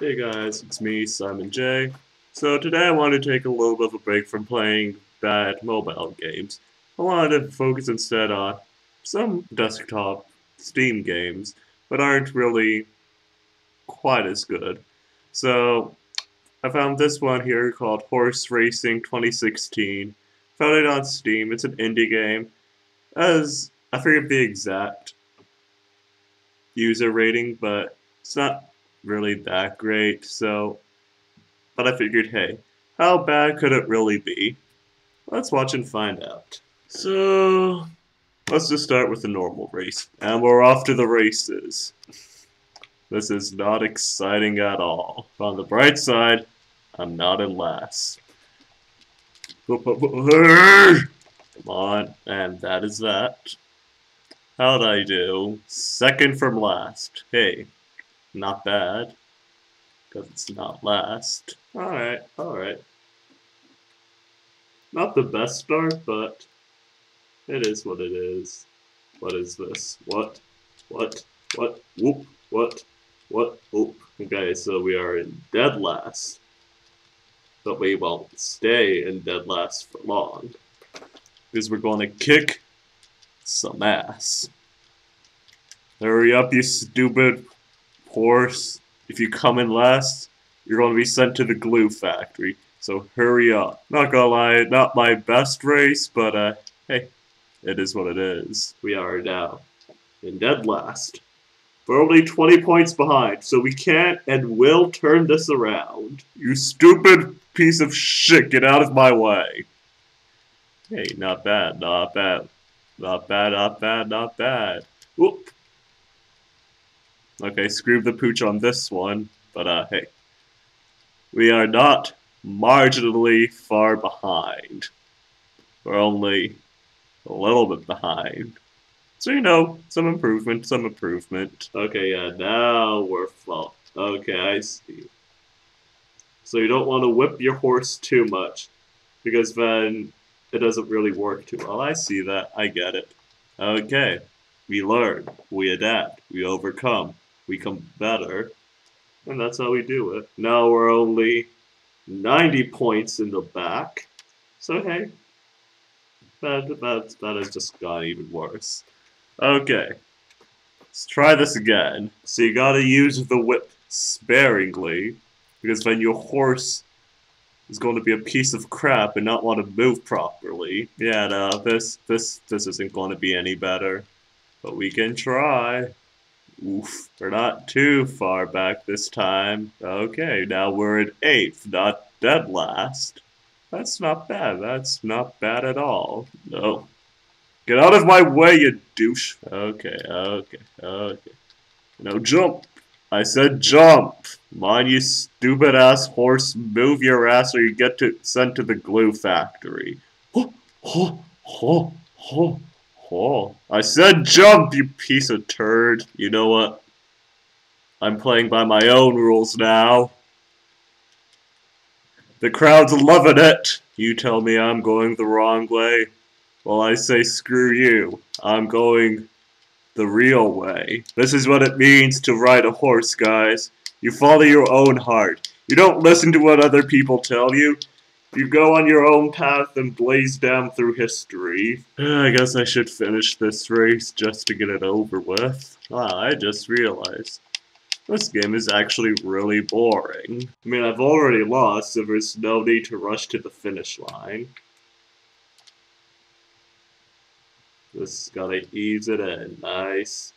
Hey guys, it's me, Simon Jay. So today I wanted to take a little bit of a break from playing bad mobile games. I wanted to focus instead on some desktop Steam games, but aren't really quite as good. So I found this one here called Horse Racing 2016. Found it on Steam. It's an indie game. As I forget the exact user rating, but it's not really that great, so. But I figured, hey, how bad could it really be? Let's watch and find out. So, let's just start with the normal race. And we're off to the races. This is not exciting at all. But on the bright side, I'm not in last. Come on, and that is that. How'd I do? Second from last. Hey, not bad. Because it's not last. Alright, alright. Not the best start, but it is what it is. What is this? What? What? What? Whoop! What? What? Oop. Okay, so we are in dead last. But we won't stay in dead last for long. Because we're going to kick some ass. Hurry up, you stupid horse. If you come in last, you're going to be sent to the glue factory. So hurry up. Not gonna lie, not my best race, but uh, hey, it is what it is. We are now in dead last. We're only 20 points behind, so we can't and will turn this around. You stupid piece of shit, get out of my way. Hey, not bad, not bad. Not bad, not bad, not bad. Whoop. Okay, screw the pooch on this one, but uh, hey. We are not marginally far behind. We're only a little bit behind. So, you know, some improvement, some improvement. Okay, yeah, now we're full. Okay, I see. So you don't want to whip your horse too much, because then it doesn't really work too well. I see that. I get it. Okay. We learn. We adapt. We overcome. We come better. And that's how we do it. Now we're only 90 points in the back. So hey, that, that, that has just got even worse. Okay, let's try this again. So you gotta use the whip sparingly, because then your horse is going to be a piece of crap and not want to move properly. Yeah, no, this, this, this isn't going to be any better. But we can try. Oof, we're not too far back this time. Okay, now we're in 8th, not dead last. That's not bad, that's not bad at all. No. Get out of my way, you douche. Okay, okay, okay. No, jump. I said jump. Mind you stupid ass horse, move your ass or you get to sent to the glue factory. Oh, oh, oh, oh. Oh, I said jump, you piece of turd. You know what? I'm playing by my own rules now. The crowd's loving it. You tell me I'm going the wrong way. Well, I say screw you. I'm going the real way. This is what it means to ride a horse, guys. You follow your own heart. You don't listen to what other people tell you. You go on your own path and blaze down through history. I guess I should finish this race just to get it over with. Ah, I just realized. This game is actually really boring. I mean, I've already lost, so there's no need to rush to the finish line. Just gotta ease it in. Nice.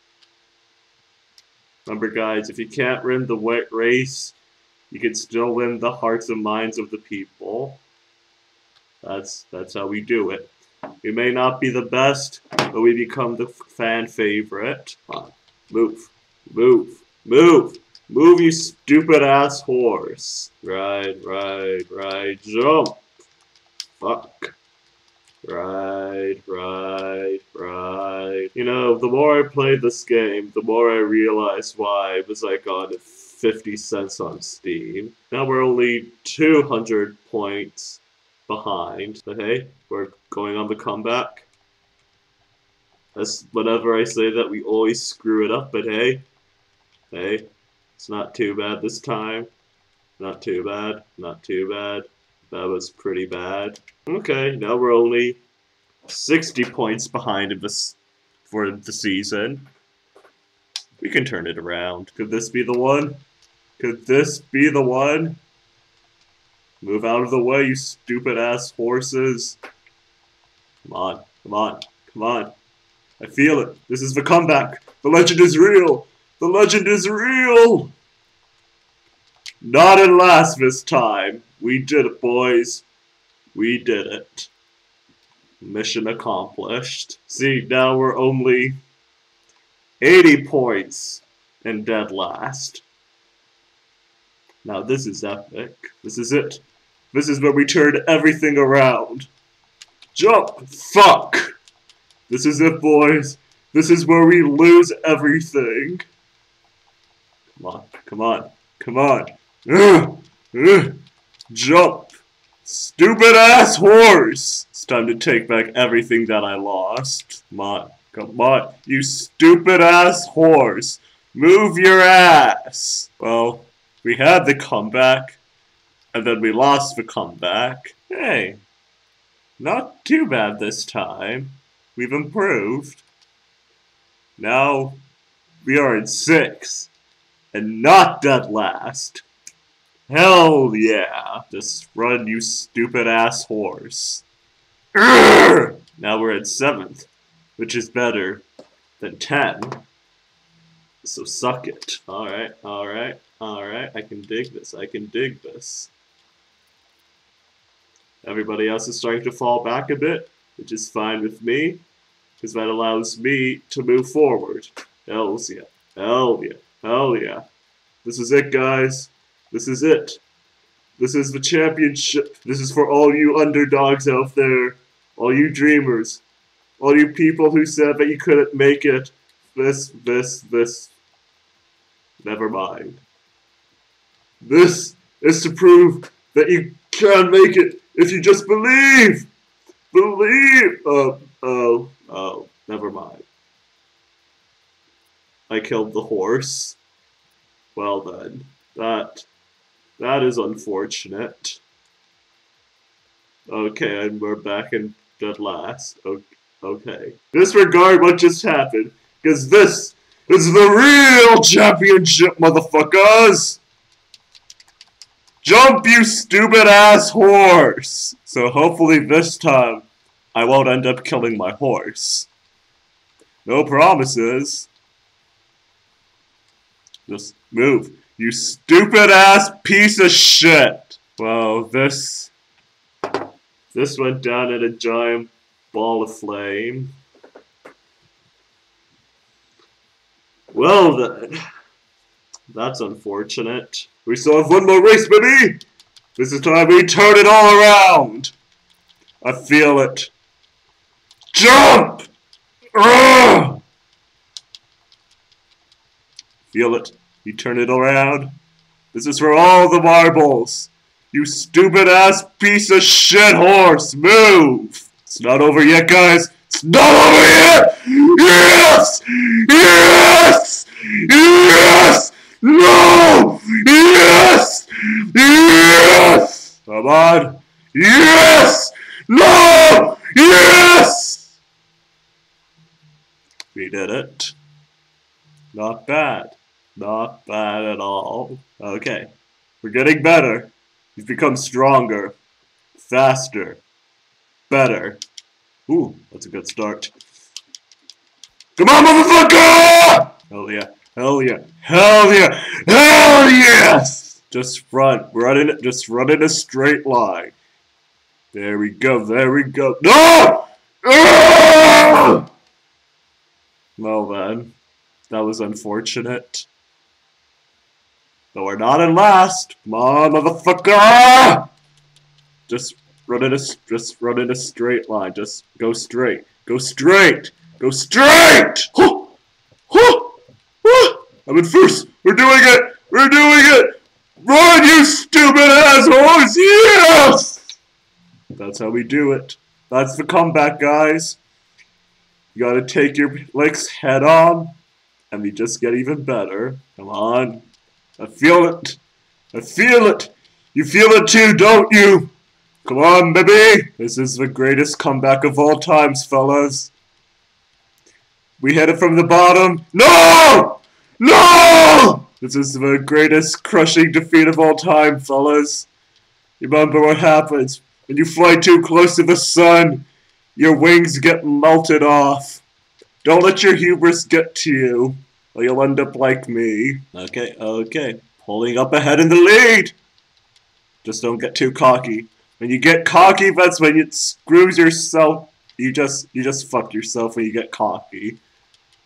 Remember, guys, if you can't win the wet race, you can still win the hearts and minds of the people. That's that's how we do it. We may not be the best, but we become the fan favorite. Move, move, move, move, you stupid ass horse. Ride, ride, ride, jump. Fuck. Ride, ride, ride. You know, the more I played this game, the more I realized why it was like on 50 cents on Steam. Now we're only 200 points behind. But hey, we're going on the comeback. That's whenever I say that we always screw it up, but hey, hey, It's not too bad this time. Not too bad. Not too bad. That was pretty bad. Okay, now we're only 60 points behind in this for the season. We can turn it around. Could this be the one? Could this be the one? Move out of the way, you stupid ass horses. Come on, come on, come on. I feel it. This is the comeback. The legend is real. The legend is real. Not in last this time. We did it, boys. We did it. Mission accomplished. See, now we're only 80 points in dead last. Now this is epic. This is it. This is where we turn everything around. Jump! Fuck! This is it, boys. This is where we lose everything. Come on, come on, come on. Ugh, ugh. Jump! Stupid ass horse! It's time to take back everything that I lost. Come on, come on, you stupid ass horse! Move your ass! Well, we had the comeback, and then we lost the comeback. Hey, not too bad this time. We've improved. Now, we are in six, and not dead last. Hell yeah! Just run, you stupid ass horse. Urgh! Now we're at seventh, which is better than ten. So suck it. Alright, alright, alright. I can dig this. I can dig this. Everybody else is starting to fall back a bit, which is fine with me, because that allows me to move forward. Hells yeah. Hell yeah. Hell yeah. This is it, guys. This is it. This is the championship. This is for all you underdogs out there, all you dreamers, all you people who said that you couldn't make it. This, this, this. Never mind. This is to prove that you can make it if you just believe. Believe. Oh, oh, oh, never mind. I killed the horse. Well then, that, that is unfortunate. Okay, and we're back in dead last. Okay. Disregard what just happened, because this is the real championship, motherfuckers! Jump, you stupid ass horse! So hopefully this time, I won't end up killing my horse. No promises. Just move. You stupid ass piece of shit! Well, this... This went down in a giant ball of flame. Well then. That's unfortunate. We still have one more race, baby! This is time we turn it all around! I feel it. Jump! Ugh! Feel it. You turn it around. This is for all the marbles. You stupid ass piece of shit horse. Move! It's not over yet, guys. It's not over yet! Yes! Yes! Yes! No! Yes! Yes! Come on! Yes! No! Yes! We did it. Not bad. Not bad at all. Okay. We're getting better. We've become stronger. Faster. Better. Ooh, that's a good start. Come on, motherfucker! Hell yeah. Hell yeah. Hell yeah. Hell yes! Just run. Run in, just run in a straight line. There we go. There we go. No! Ah! Well then. That was unfortunate. But we're not in last. Come motherfucker! Just run in a just run in a straight line. Just go straight. Go straight. Go straight. I'm in first. We're doing it. We're doing it. Run, you stupid assholes! Yes! That's how we do it. That's the comeback, guys. You gotta take your licks head on, and we just get even better. Come on. I feel it. I feel it. You feel it too, don't you? Come on, baby. This is the greatest comeback of all times, fellas. We hit it from the bottom. No! No! This is the greatest crushing defeat of all time, fellas. Remember what happens when you fly too close to the sun. Your wings get melted off. Don't let your hubris get to you, or you'll end up like me. Okay, okay. Pulling up ahead in the lead. Just don't get too cocky. When you get cocky, that's when it screws yourself. You just you just fuck yourself when you get cocky.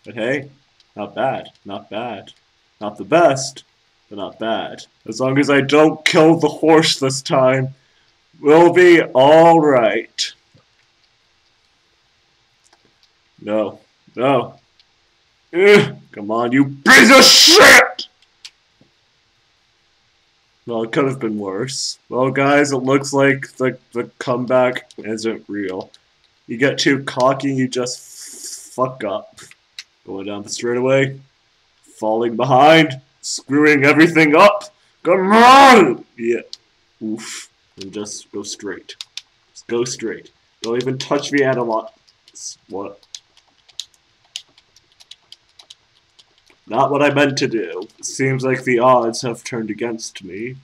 But hey, not bad, not bad. Not the best, but not bad. As long as I don't kill the horse this time, we'll be alright. No, no. Ugh, come on, you piece of shit! Well, it could have been worse. Well, guys, it looks like the, the comeback isn't real. You get too cocky, you just fuck up. Going down the straightaway, falling behind, screwing everything up. Come on! Yeah. Oof. And just go straight. Just go straight. Don't even touch the analog. What? Not what I meant to do. Seems like the odds have turned against me.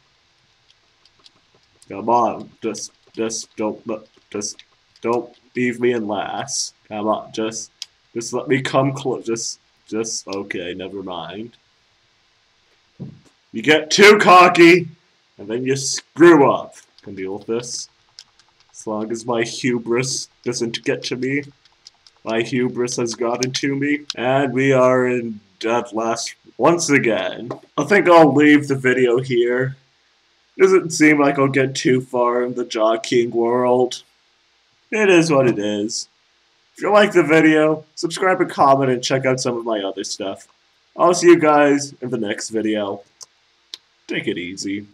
Come on, just, just don't, just don't leave me in last. Come on, just, just let me come close. Just, just, okay, never mind. You get too cocky, and then you screw up. Can deal with this. As long as my hubris doesn't get to me. My hubris has gotten to me. And we are in dead last once again. I think I'll leave the video here. Doesn't seem like I'll get too far in the jockeying world. It is what it is. If you like the video, subscribe and comment and check out some of my other stuff. I'll see you guys in the next video. Take it easy.